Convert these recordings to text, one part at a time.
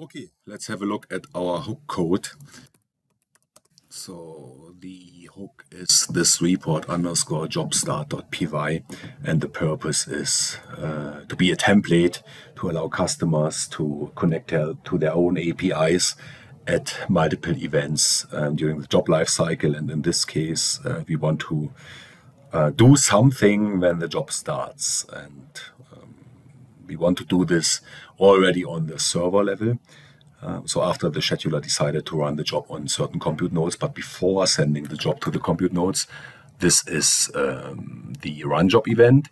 Okay, let's have a look at our hook code. So the hook is this report underscore jobstart.py and the purpose is uh, to be a template to allow customers to connect to their own APIs at multiple events um, during the job lifecycle. And in this case, uh, we want to uh, do something when the job starts. And we want to do this already on the server level. Uh, so after the scheduler decided to run the job on certain compute nodes, but before sending the job to the compute nodes, this is um, the run job event.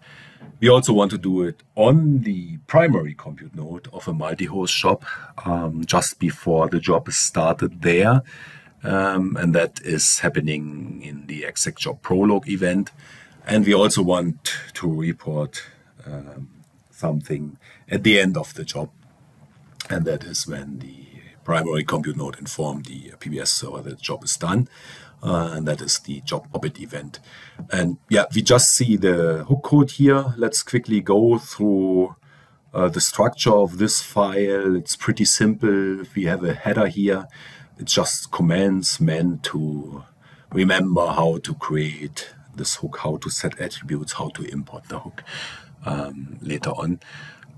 We also want to do it on the primary compute node of a multi-host job um, just before the job is started there. Um, and that is happening in the exec job prologue event. And we also want to report um, something at the end of the job. And that is when the primary compute node informs the PBS server that the job is done. Uh, and that is the job obit event. And yeah, we just see the hook code here. Let's quickly go through uh, the structure of this file. It's pretty simple. We have a header here. It just commands meant to remember how to create this hook, how to set attributes, how to import the hook um, later on.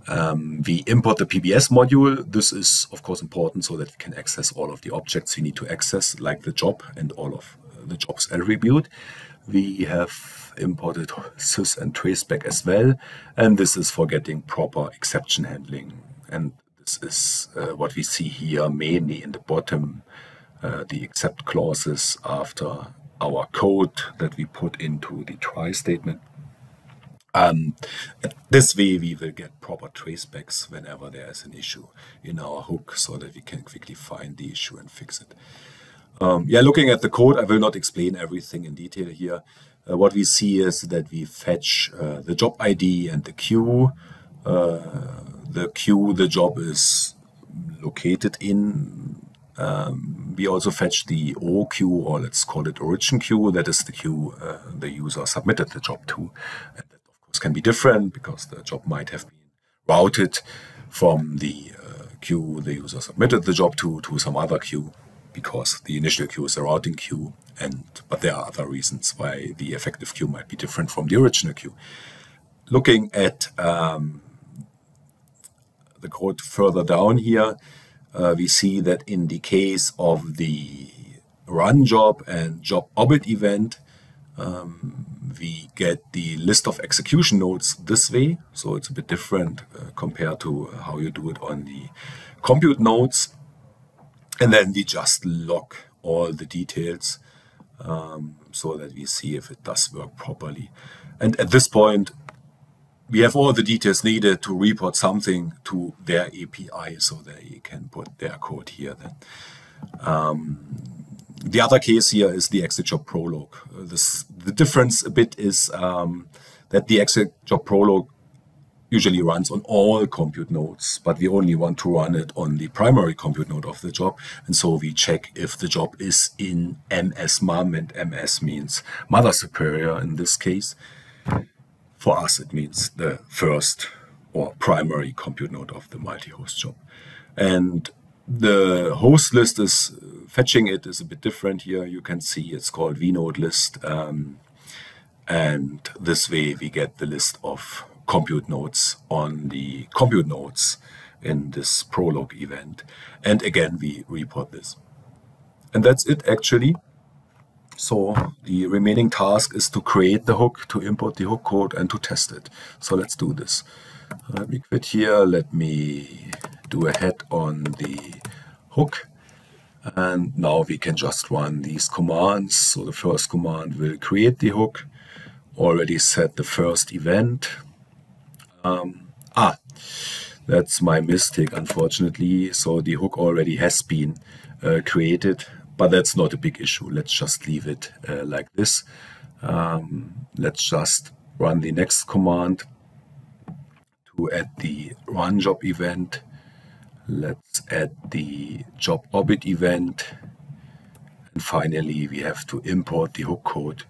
Um, we import the PBS module. This is, of course, important so that we can access all of the objects we need to access, like the job and all of the job's attribute. We have imported sys and traceback as well, and this is for getting proper exception handling. And this is uh, what we see here mainly in the bottom, uh, the except clauses after our code that we put into the try statement. Um, this way, we will get proper tracebacks whenever there is an issue in our hook so that we can quickly find the issue and fix it. Um, yeah, looking at the code, I will not explain everything in detail here. Uh, what we see is that we fetch uh, the job ID and the queue. Uh, the queue the job is located in. Um, we also fetch the O queue, or let's call it origin queue. That is the queue uh, the user submitted the job to. And can be different because the job might have been routed from the uh, queue the user submitted the job to to some other queue because the initial queue is a routing queue and but there are other reasons why the effective queue might be different from the original queue. Looking at um, the code further down here, uh, we see that in the case of the run job and job obit event, um, we get the list of execution nodes this way. So it's a bit different uh, compared to how you do it on the compute nodes. And then we just log all the details um, so that we see if it does work properly. And at this point, we have all the details needed to report something to their API so they can put their code here then. Um, the other case here is the exec job prologue. Uh, this, the difference a bit is um, that the exec job prologue usually runs on all compute nodes, but we only want to run it on the primary compute node of the job. And so we check if the job is in MS mom and MS means mother superior in this case. For us, it means the first or primary compute node of the multi-host job. And the host list is fetching it is a bit different here. You can see it's called vnode list. Um, and this way we get the list of compute nodes on the compute nodes in this prologue event. And again, we report this. And that's it actually. So the remaining task is to create the hook, to import the hook code and to test it. So let's do this. Let me quit here. Let me do a head on the hook. And now we can just run these commands. So the first command will create the hook, already set the first event. Um, ah, that's my mistake, unfortunately. So the hook already has been uh, created, but that's not a big issue. Let's just leave it uh, like this. Um, let's just run the next command to add the run job event. Let's add the job obit event. And finally, we have to import the hook code.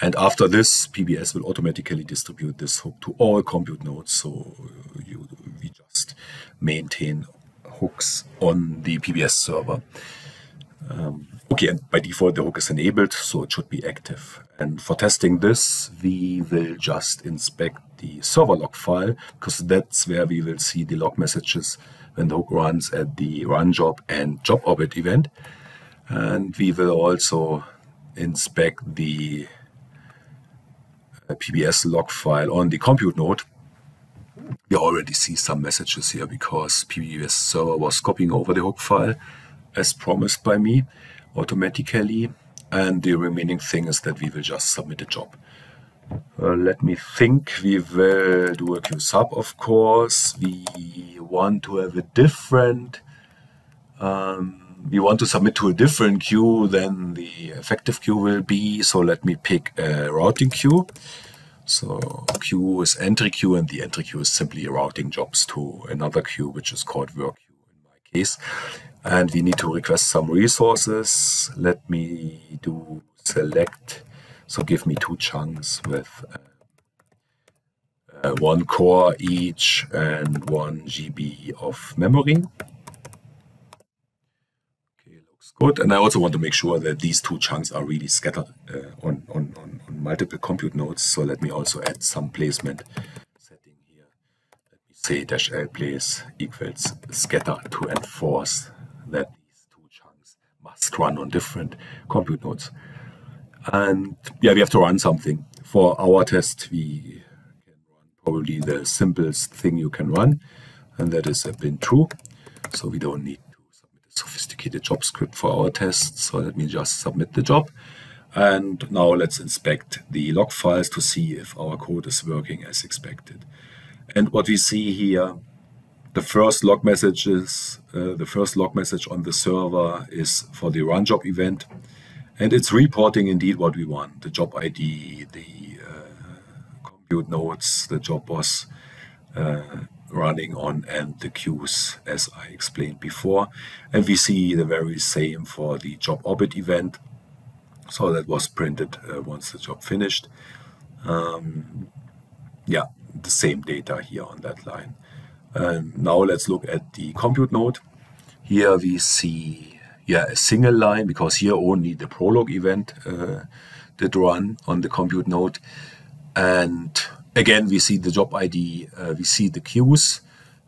And after this, PBS will automatically distribute this hook to all compute nodes. So you, we just maintain hooks on the PBS server. Um, okay, and by default the hook is enabled, so it should be active. And for testing this, we will just inspect the server log file, because that's where we will see the log messages when the hook runs at the run job and job obit event. And we will also inspect the uh, PBS log file on the compute node. We already see some messages here because PBS server was copying over the hook file as promised by me automatically. And the remaining thing is that we will just submit a job. Uh, let me think. We will do a qsub, of course. We want to have a different, um, we want to submit to a different queue than the effective queue will be. So let me pick a routing queue. So queue is entry queue and the entry queue is simply routing jobs to another queue, which is called work queue in my case and we need to request some resources. Let me do select. So give me two chunks with uh, uh, one core each and one GB of memory. Okay, looks good. And I also want to make sure that these two chunks are really scattered uh, on, on, on, on multiple compute nodes. So let me also add some placement setting here. Let me say dash L place equals scatter to enforce that these two chunks must run on different compute nodes. And yeah, we have to run something. For our test, we can run probably the simplest thing you can run, and that is a bin true. So we don't need to submit a sophisticated job script for our test. So let me just submit the job. And now let's inspect the log files to see if our code is working as expected. And what we see here the first log messages, uh, the first log message on the server is for the run job event. And it's reporting indeed what we want, the job ID, the uh, compute nodes the job was uh, running on, and the queues, as I explained before. And we see the very same for the job obit event. So that was printed uh, once the job finished. Um, yeah, the same data here on that line. Now let's look at the compute node. Here we see yeah, a single line because here only the prolog event uh, did run on the compute node. And again, we see the job ID, uh, we see the queues.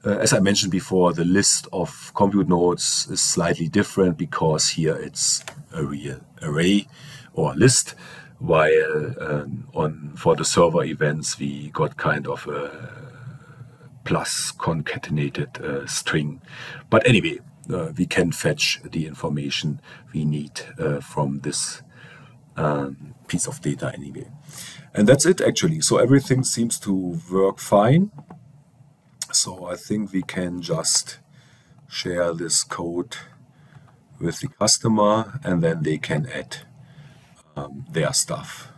Uh, as I mentioned before, the list of compute nodes is slightly different because here it's a real array or list, while um, on for the server events we got kind of a plus concatenated uh, string. But anyway, we can fetch the information we need uh, from this um, piece of data anyway. And that's it actually. So everything seems to work fine. So I think we can just share this code with the customer and then they can add um, their stuff.